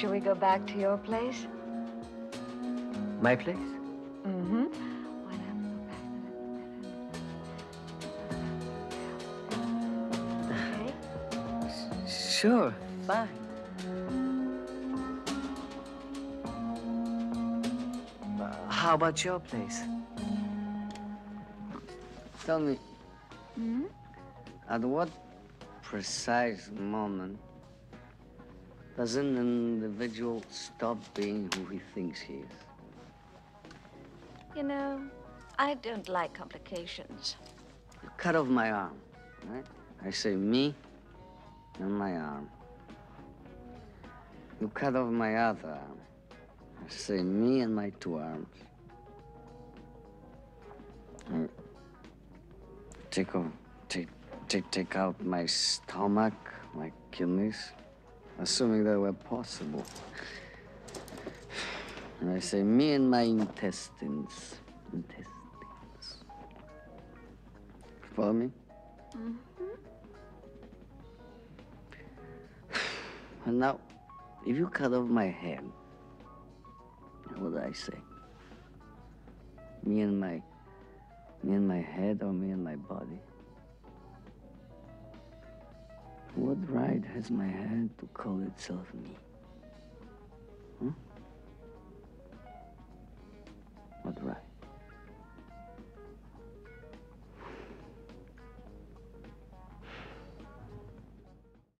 shall we go back to your place? My place? Mm-hmm. Okay. Sure, fine. Uh, How about your place? Tell me, Hmm? at what precise moment does an individual stop being who he thinks he is? You know, I don't like complications. You cut off my arm, right? I say me and my arm. You cut off my other arm. I say me and my two arms. You take off, take, take, take out my stomach, my kidneys, assuming that were possible. And I say me and my intestines. Intestines. Follow me? Mm-hmm. And now, if you cut off my head, what do I say? Me and my, me and my head or me and my body? What right has my head to call itself me? Huh?